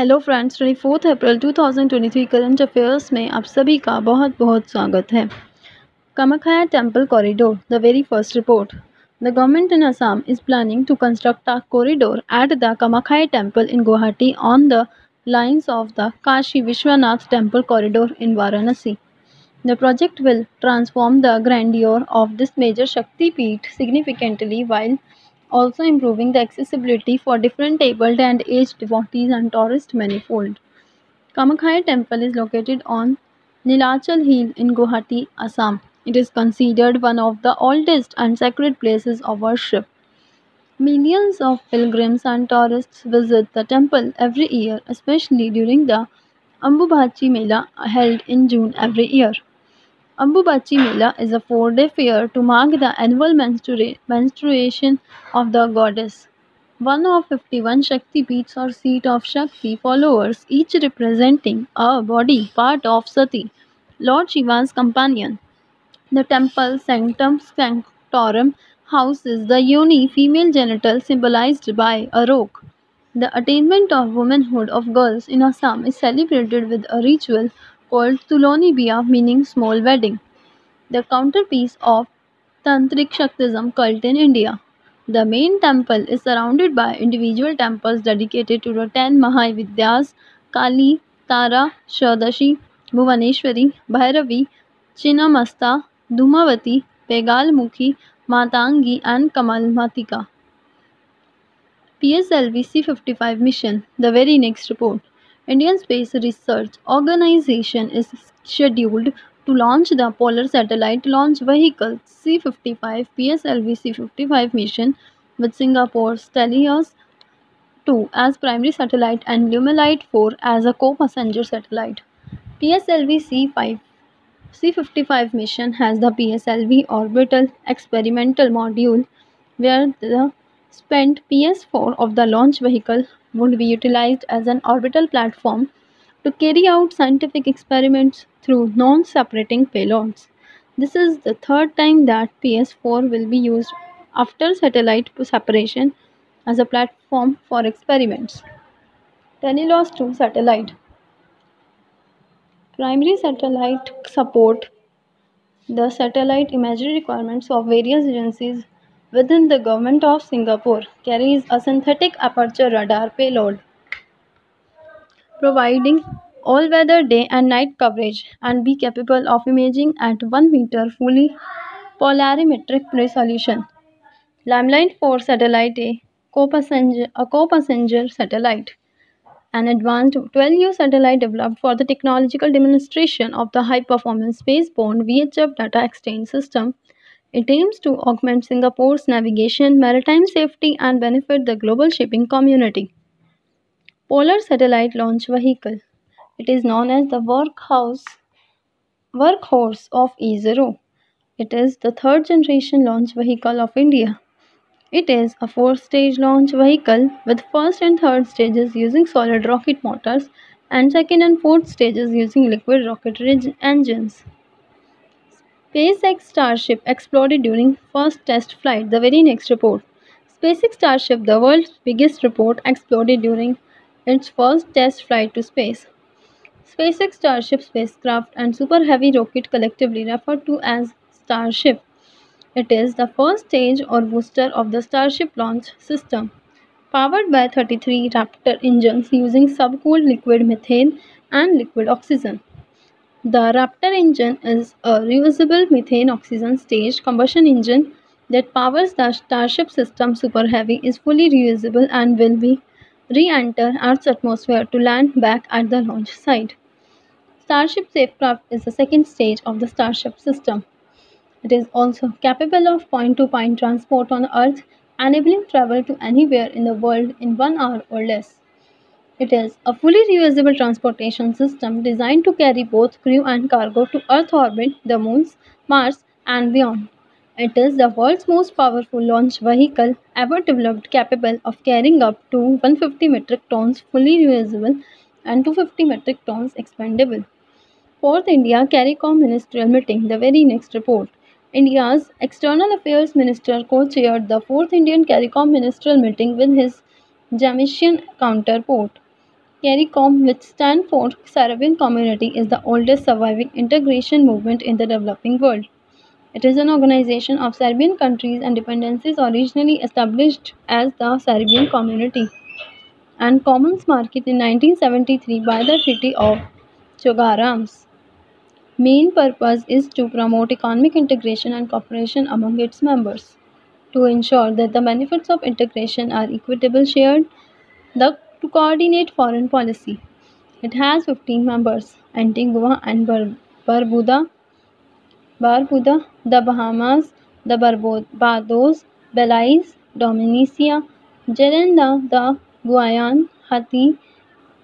Hello friends twenty fourth April two thousand twenty three current affairs में आप सभी का बहुत बहुत स्वागत है। Kamakhya temple corridor the very first report the government in Assam is planning to construct a corridor at the Kamakhya temple in Guwahati on the lines of the Kashi Vishwanath temple corridor in Varanasi the project will transform the grandeur of this major Shaktipeeth significantly while also improving the accessibility for different abled and aged devotees and tourists manifold. Kamakhya temple is located on Nilachal Hill in Guwahati, Assam. It is considered one of the oldest and sacred places of worship. Millions of pilgrims and tourists visit the temple every year, especially during the Ambubachi Mela held in June every year. Ambubachi Mela is a four day fair to mark the annual menstrua- menstruation of the goddess. One of 51 Shakti Peeths or seat of Shakti followers, each representing a body part of Sati, Lord Shiva's companion. The temple sanctum sanctorum houses the yoni female genital symbolized by a rock. The attainment of womanhood of girls in Assam is celebrated with a ritual called Tuloni Bia meaning small wedding, the counterpiece of Tantric Shaktism cult in India. The main temple is surrounded by individual temples dedicated to the ten Mahavidyas Kali, Tara, Shadashi, Bhuvaneshwari, Bhairavi, Chinnamasta, Dhumavati, Pegalmukhi, Matangi, and Kamalmatika. PSLV C55 mission, the very next report. Indian Space Research Organization is scheduled to launch the Polar Satellite Launch Vehicle C55 PSLV C55 mission with Singapore's TeLEOS 2 as primary satellite and Lumelite 4 as a co-passenger satellite. PSLV C5 C55 mission has the PSLV orbital experimental module where the spent PS4 of the launch vehicle would be utilized as an orbital platform to carry out scientific experiments through non separating payloads. This is the third time that PS4 will be used after satellite separation as a platform for experiments. TeLEOS 2 satellite. Primary satellite support the satellite imagery requirements of various agencies within the government of Singapore carries a synthetic aperture radar payload providing all weather day and night coverage and be capable of imaging at 1 meter fully polarimetric resolution. Lumelite 4 satellite A co-passenger, a co-passenger satellite an advanced 12U satellite developed for the technological demonstration of the high performance space-borne VHF data exchange system. It aims to augment Singapore's navigation, maritime safety, and benefit the global shipping community. Polar Satellite Launch Vehicle. It is known as the workhouse, workhorse of ISRO. It is the third generation launch vehicle of India. It is a four stage launch vehicle with first and third stages using solid rocket motors and second and fourth stages using liquid rocket engines. SpaceX Starship exploded during first test flight. The very next report. SpaceX Starship, the world's biggest report, exploded during its first test flight to space. SpaceX Starship spacecraft and Super Heavy rocket collectively referred to as Starship it is the first stage or booster of the Starship launch system, powered by 33 Raptor engines using subcooled liquid methane and liquid oxygen. The Raptor engine is a reusable methane oxygen stage combustion engine that powers the Starship system Super Heavy is fully reusable and will be re-enter Earth's atmosphere to land back at the launch site. Starship spacecraft is the second stage of the Starship system. It is also capable of point to point transport on Earth, enabling travel to anywhere in the world in one hour or less. It is a fully reusable transportation system designed to carry both crew and cargo to Earth orbit, the Moon's, Mars, and beyond. It is the world's most powerful launch vehicle ever developed, capable of carrying up to 150 metric tons fully reusable and 250 metric tons expendable. Fourth India CARICOM Ministerial Meeting, the very next report. India's External Affairs Minister co-chaired the 4th Indian CARICOM ministerial meeting with his Jamaican counterpart. CARICOM, which stands for Caribbean Community, is the oldest surviving integration movement in the developing world. It is an organization of Caribbean countries and dependencies originally established as the Caribbean Community and Commons Market in 1973 by the Treaty of Chaguaramas. Main purpose is to promote economic integration and cooperation among its members. To ensure that the benefits of integration are equitably shared, the to coordinate foreign policy. It has 15 members Antigua and Bar- Barbuda, Barbuda, the Bahamas, the Barbados, Belize, Dominica, Grenada, the Guyana, Haiti,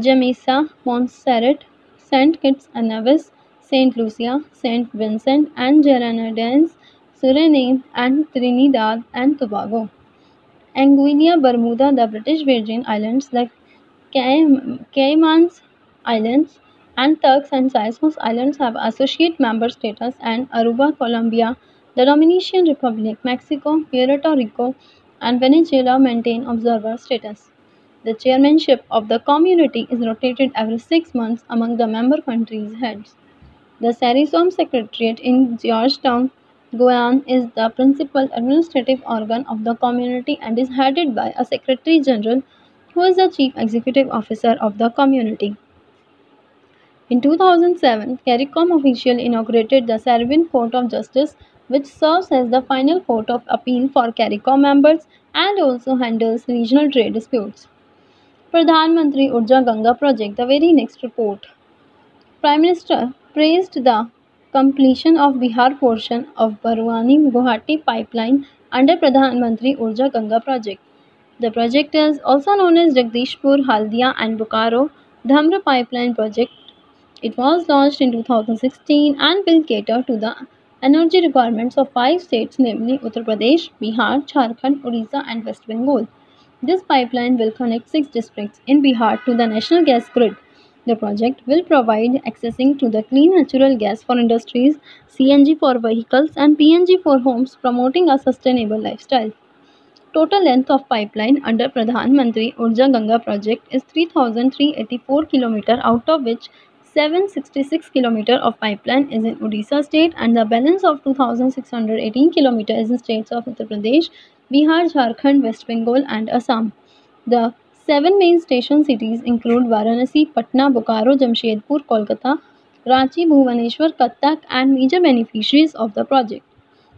Jamaica, Montserrat, St. Kitts and Nevis, St. Lucia, St. Vincent and Grenadines, Suriname, and Trinidad and Tobago. Anguilla, Bermuda, the British Virgin Islands, the Caymans Islands, and Turks and Caicos Islands have associate member status, and Aruba, Colombia, the Dominican Republic, Mexico, Puerto Rico, and Venezuela maintain observer status. The chairmanship of the community is rotated every six months among the member countries' heads. The CARICOM Secretariat in Georgetown, Guyana is the principal administrative organ of the community and is headed by a Secretary General who is the Chief Executive Officer of the community. In 2007, CARICOM officially inaugurated the Caribbean Court of Justice, which serves as the final court of appeal for CARICOM members and also handles regional trade disputes. Pradhan Mantri Urja Ganga project, the very next report. Prime Minister praised the completion of Bihar portion of Barauni Guwahati pipeline under Pradhan Mantri Urja Ganga project. The project is also known as Jagdishpur, Haldia and Bokaro Dhamra pipeline project it was launched in 2016 and will cater to the energy requirements of five states namely Uttar Pradesh, Bihar, Jharkhand, Odisha and West Bengal. This pipeline will connect six districts in Bihar to the national gas grid. The project will provide accessing to the clean natural gas for industries, CNG for vehicles and PNG for homes promoting a sustainable lifestyle. Total length of pipeline under Pradhan Mantri Urja Ganga project is 3384 km out of which 766 km of pipeline is in Odisha state and the balance of 2618 km is in states of Uttar Pradesh, Bihar, Jharkhand, West Bengal and Assam. The seven main station cities include Varanasi, Patna, Bokaro, Jamshedpur, Kolkata, Ranchi, Bhubaneswar, Cuttack and major beneficiaries of the project.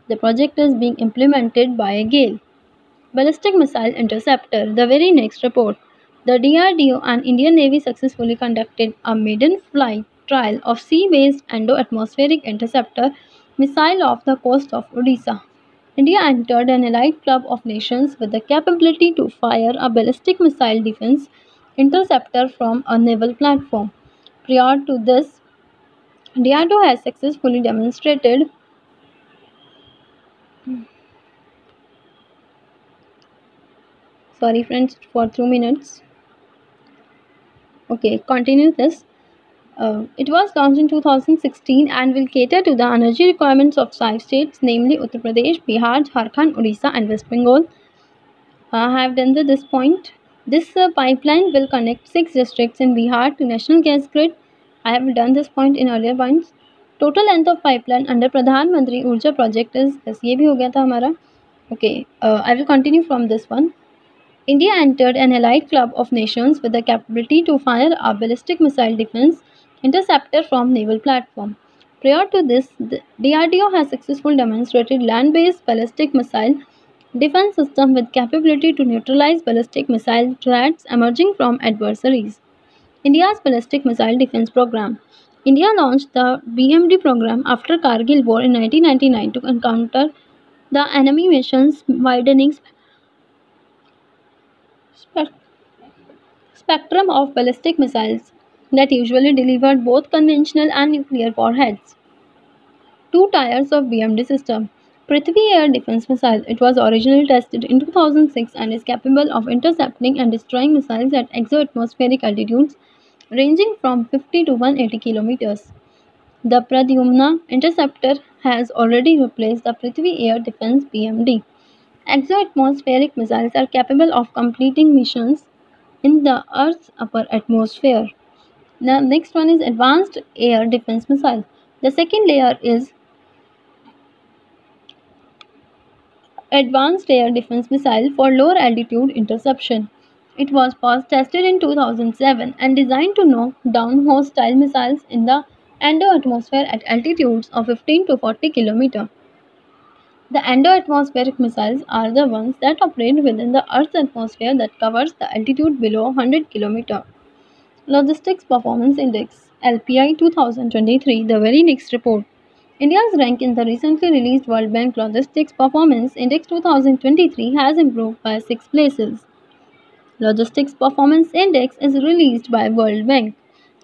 The project is being implemented by a GAIL. Ballistic Missile Interceptor, the very next report. The DRDO and Indian Navy successfully conducted a maiden flight trial of sea-based endo-atmospheric interceptor missile off the coast of Odisha. India entered an elite club of nations with the capability to fire a ballistic missile defense interceptor from a naval platform. Prior to this, DRDO has successfully demonstrated sorry friends for two minutes okay continue this uh, it was launched in 2016 and will cater to the energy requirements of five states namely uttar pradesh bihar jharkhand odisha and west bengal uh, i have done this point this uh, pipeline will connect six districts in bihar to national gas grid i have done this point in earlier points total length of pipeline under pradhan mantri urja project is बस ये भी हो गया था हमारा okay uh, i will continue from this one India entered an allied club of nations with the capability to fire a ballistic missile defense interceptor from naval platform. Prior to this, the DRDO has successfully demonstrated land-based ballistic missile defense system with capability to neutralize ballistic missile threats emerging from adversaries. India's ballistic missile defense program. India launched the BMD program after Kargil war in 1999 to encounter the enemy missions widening spectrum of ballistic missiles that usually delivered both conventional and nuclear warheads. Two tiers of BMD system. Prithvi Air Defense Missile. It was originally tested in 2006 and is capable of intercepting and destroying missiles at exoatmospheric altitudes ranging from 50 to 180 kilometers. The Pradyumna interceptor has already replaced the Prithvi Air Defense BMD. Exoatmospheric missiles are capable of completing missions in the Earth's upper atmosphere. The next one is advanced air defense missile. The second layer is advanced air defense missile for lower altitude interception. It was first tested in 2007 and designed to knock down hostile missiles in the endo atmosphere at altitudes of 15 to 40 km. The endoatmospheric missiles are the ones that operate within the Earth's atmosphere that covers the altitude below 100 km. Logistics Performance Index LPI 2023, the very next report. India's rank in the recently released World Bank Logistics Performance Index 2023 has improved by 6 places. Logistics Performance Index is released by World Bank.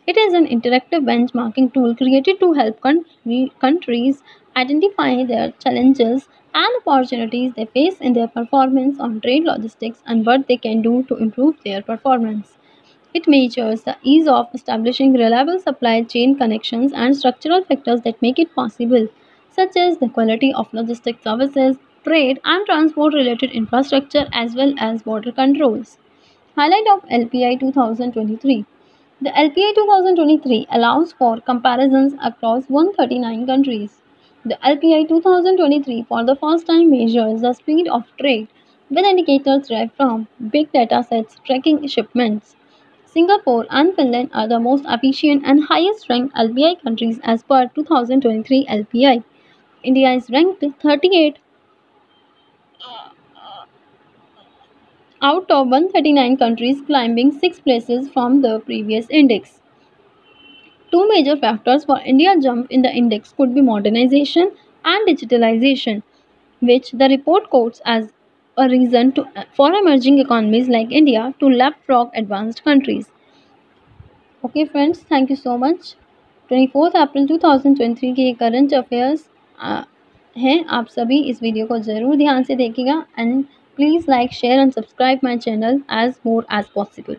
It is an interactive benchmarking tool created to help country, countries identify their challenges and opportunities they face in their performance on trade logistics and what they can do to improve their performance. It measures the ease of establishing reliable supply chain connections and structural factors that make it possible, such as the quality of logistic services, trade and transport related infrastructure, as well as border controls. Highlight of LPI 2023 The LPI 2023 allows for comparisons across 139 countries. The LPI 2023 for the first time measures the speed of trade with indicators derived from big data sets tracking shipments. Singapore and Finland are the most efficient and highest ranked LPI countries as per 2023 LPI. India is ranked 38 uh, out of 139 countries, climbing 6 places from the previous index. Two major factors for India's jump in the index could be modernization and digitalization, which the report quotes as a reason to, for emerging economies like India to leapfrog advanced countries. Okay friends, thank you so much. 24 अप्रैल 2023 के current affairs हैं आप सभी इस video को ज़रूर ध्यान से देखिएगा and please like share and subscribe my channel as more as possible